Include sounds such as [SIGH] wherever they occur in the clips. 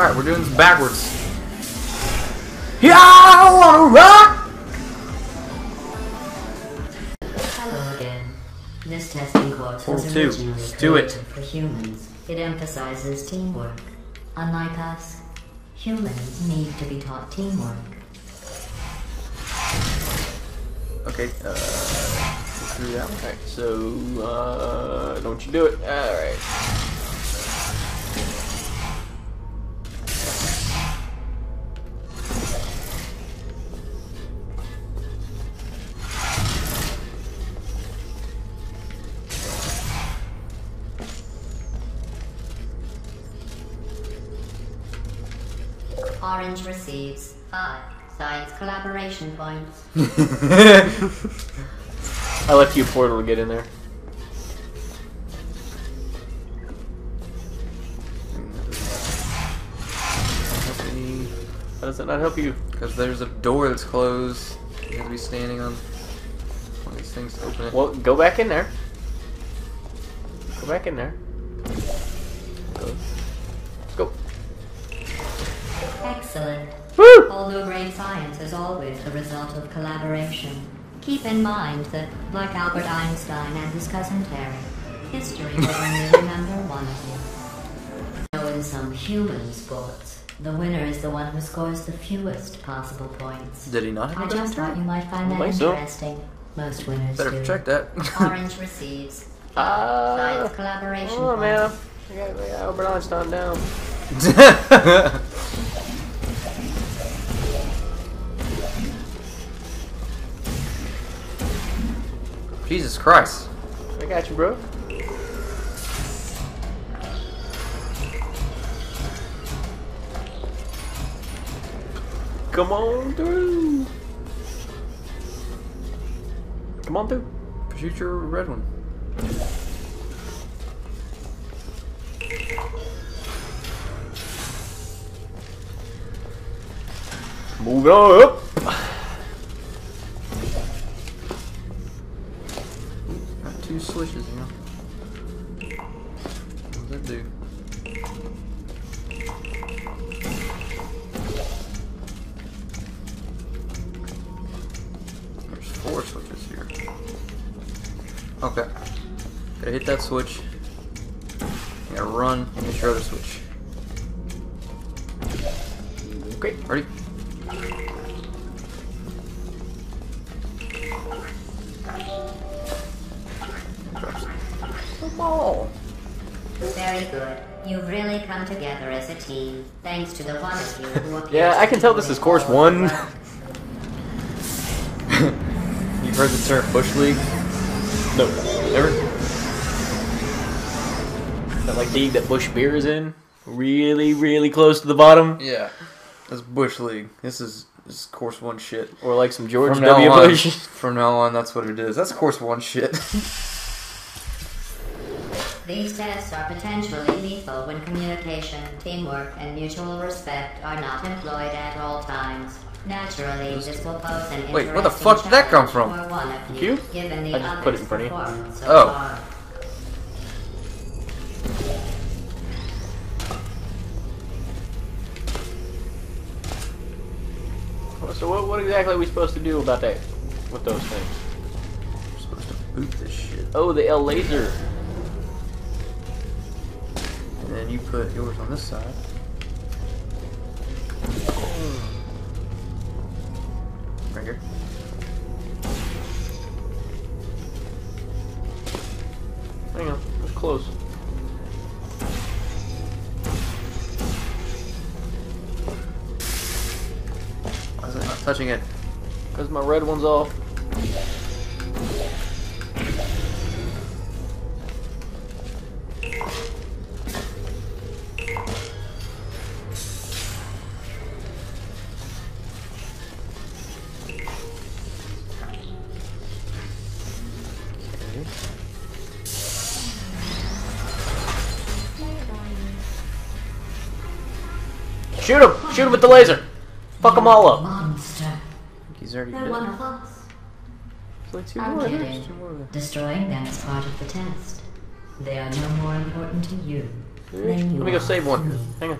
Alright, we're doing this backwards. Yeah, I wanna rock! Hello again. This testing course was Four, two. originally Let's do it. for humans. It emphasizes teamwork. Unlike us, humans need to be taught teamwork. Okay, uh, do that. Alright, so, uh, don't you do it. Alright. Orange receives five science collaboration points. [LAUGHS] I left you a portal to get in there. How does that not help you? Because there's a door that's closed. You have to be standing on one of these things to open it. Well, go back in there. Go back in there. Go. Let's go. Excellent. Woo! Although great science is always the result of collaboration, keep in mind that, like Albert Einstein and his cousin Terry, history will only remember one of you. Now, in some human sports, the winner is the one who scores the fewest possible points. Did he not I have a just thought you might find that Might so. interesting. Most winners Better do. check that. [LAUGHS] Orange receives Ah. science collaboration Oh man, points. I got, I got Albert Einstein down. [LAUGHS] Jesus Christ. I got you, bro. Come on through. Come on through. Shoot your red one. Moving on up. You know. What does that do? There's four switches here. Okay. Gotta hit that switch. Gotta run and hit your other switch. Great. Ready? Together as a team, thanks to the one of you who [LAUGHS] appears Yeah, I can tell this is course one. [LAUGHS] You've heard the term Bush League? No. Ever? That like league that Busch beer is in. Really, really close to the bottom. Yeah. That's Bush League. This is this is course one shit. Or like some George From now W. on, Bush. from now on, that's what it is. That's course one shit. [LAUGHS] These tests are potentially lethal when communication, teamwork, and mutual respect are not employed at all times. Naturally, this will pose an Wait, where the fuck did that come from? for one of you, You? given the I just put it in front of you. so Oh. far. So what, what exactly are we supposed to do about that? With those things? We're supposed to boot this shit. Oh, the L laser. And then you put yours on this side. Right here. Hang on, it's close. Why is it not touching it? Because my red one's off. Shoot him! Shoot him with the laser! Fuck them all up! Monster. He's already They're dead. one of us. Like two I'm more. kidding. Two more. Destroying them is part of the test. They are no more important to you Let you me go save one. me. Hang on.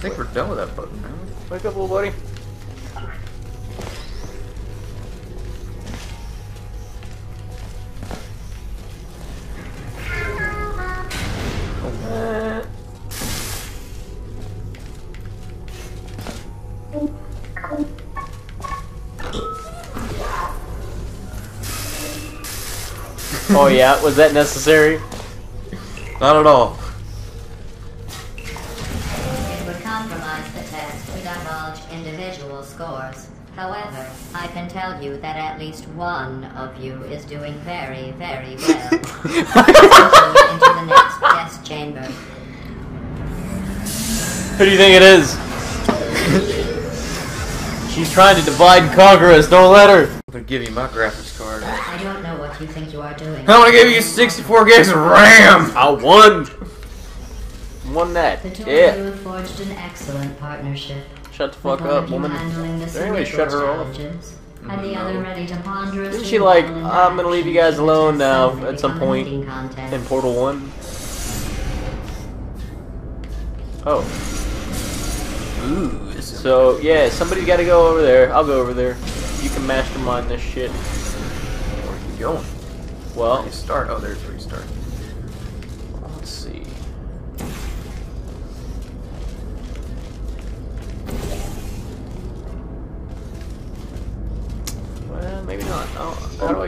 I think we're done with that button now. Wake up, little buddy. Oh yeah, was that necessary? Not at all. However, I can tell you that at least one of you is doing very, very [LAUGHS] well. Into the next test chamber. Who do you think it is? She's trying to divide and conquer us. Don't let her. I'm gonna give you my graphics card. I don't know what you think you are doing. I'm gonna give you 64 gigs of RAM! I won. Won that. The two of you have forged an excellent partnership. Shut the fuck up, woman. handling the Did anybody cerebral shut her off? challenges, mm-hmm. And the other ready to ponderously Isn't she like, I'm gonna leave you guys alone now at some point. In Portal 1. Oh. Ooh, So, yeah, somebody gotta go over there. I'll go over there. You can mastermind this shit. where are you going? Well, Where you start? Oh, there's where you start.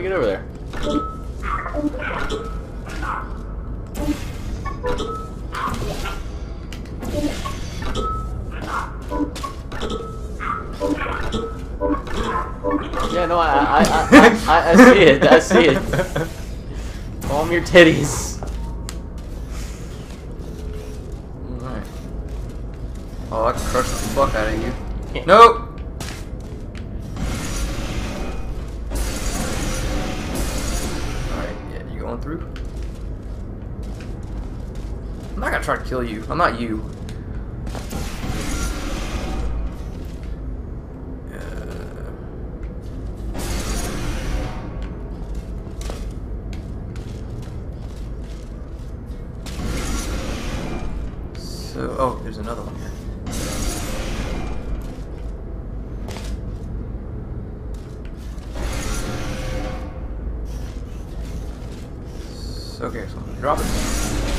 Get over there? Yeah, no, I, I, I, I, I see it. I see it. Calm your titties. Alright. Oh, I crushed the fuck out of you. Nope! Gonna try to kill you. I'm not you. So, oh, there's another one. Okay, so I'm gonna drop it.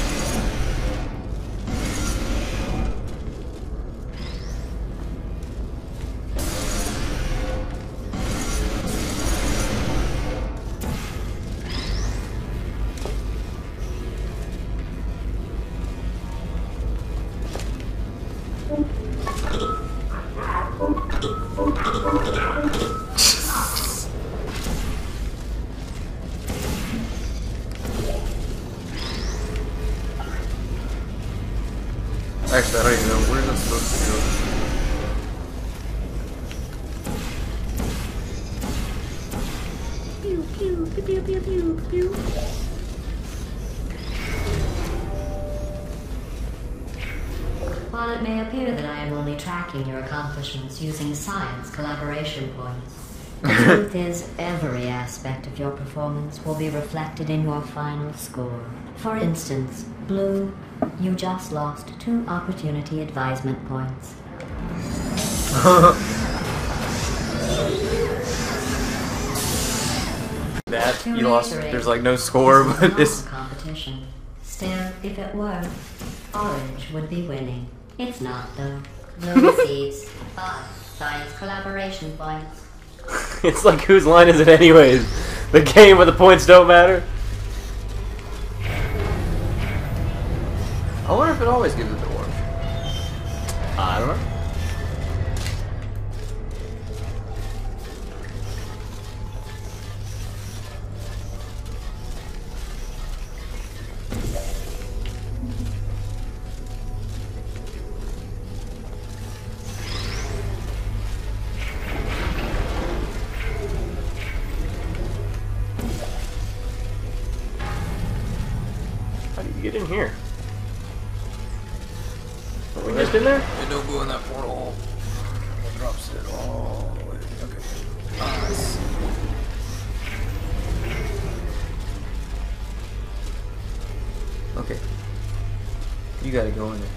Actually, I don't even know where that's supposed to go. While it may appear that I am only tracking your accomplishments using science collaboration points, the truth is every aspect of your performance will be reflected in your final score. For instance, Blue, you just lost two opportunity advisement points. [LAUGHS] That, To you lost. There's like no score, but it's. competition. Still, if it were, Orange would be winning. It's not though. Blue [LAUGHS] receives five science collaboration points. [LAUGHS] It's like whose line is it anyways? The game where the points don't matter? I wonder if it always gives it to orange. Uh, I don't know. Get in here? Are we just in there? It don't go in that portal. It drops it all the way. Okay. Ah, I. Okay. You gotta go in there.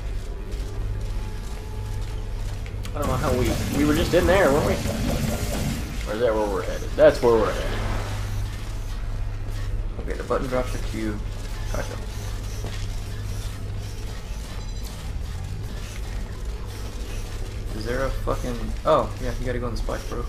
I don't know how we we were just in there, weren't we? Or is that where we're headed? That's where we're headed. Okay, the button drops the cube. Gotcha. There a fucking... Oh, yeah, you gotta go in the spike, bro.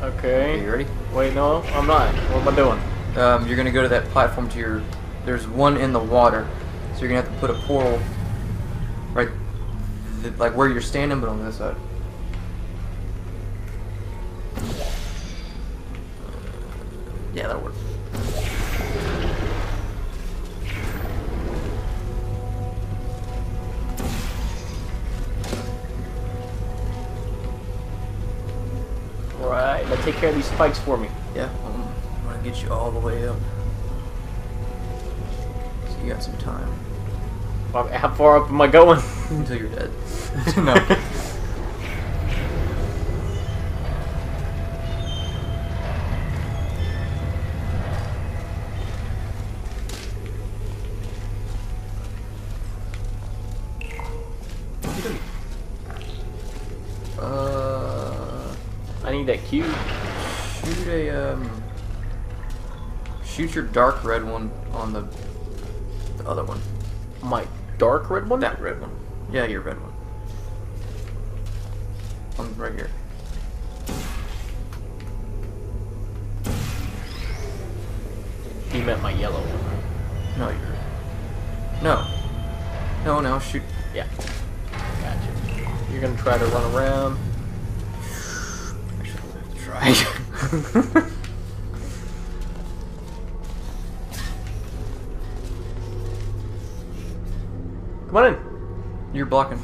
Okay. Okay, you ready? Wait, no, I'm not. What am I doing? Um, you're gonna go to that platform to your... There's one in the water. So you're gonna have to put a portal right... like where you're standing, but on this side. Yeah, that'll work. Take care of these spikes for me. Yeah, um, I'm gonna get you all the way up. So you got some time How far up am I going? [LAUGHS] until you're dead. [LAUGHS] no. Uh, need that cube. shoot a um, shoot your dark red one on the the other one. My dark red one? That red one. Yeah, your red one. On right here. He meant my yellow one. No, you're. No. No, no, shoot. Yeah. Gotcha. You're gonna try to run around. I should have tried. Come on in. You're blocking.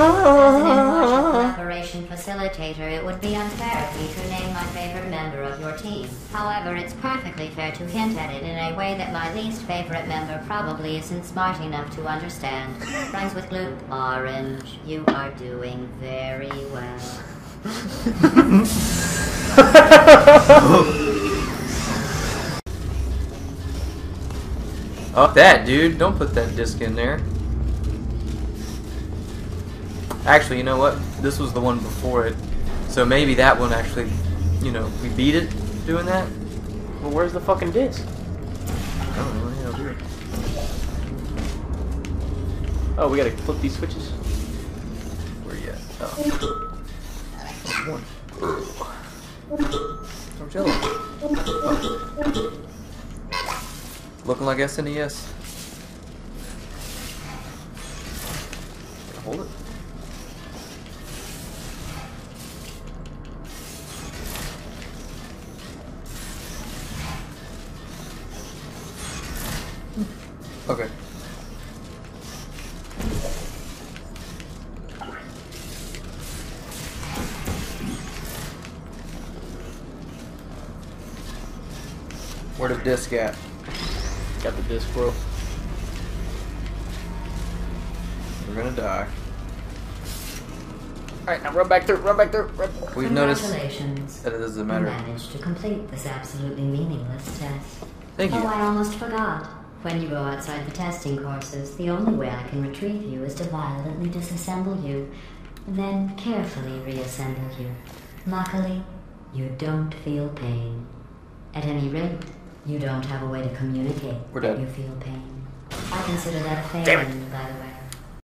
As an impartial collaboration facilitator, it would be unfair of me to name my favorite member of your team. However, it's perfectly fair to hint at it in a way that my least favorite member probably isn't smart enough to understand. Friends with Gloop Orange, you are doing very well. Up that, dude. Don't put that disc in there. Actually, you know what? This was the one before it. So maybe that one actually, you know, we beat it doing that? Well, where's the fucking disc? I don't know. Yeah, weird. Oh, we gotta flip these switches. Where you at? Oh. One. Jello. Oh. Looking like SNES. Hold it. Okay. Where the disc at? Got the disc, bro. We're gonna die. Alright, now run back through, run back through. Run. We've noticed that it doesn't You matter. managed to complete this absolutely meaningless test. Thank Oh, you. I almost forgot. When you go outside the testing courses, the only way I can retrieve you is to violently disassemble you, then carefully reassemble you. Luckily, you don't feel pain. At any rate, you don't have a way to communicate We're dead. you feel pain. I consider that a Damn failing, by the way.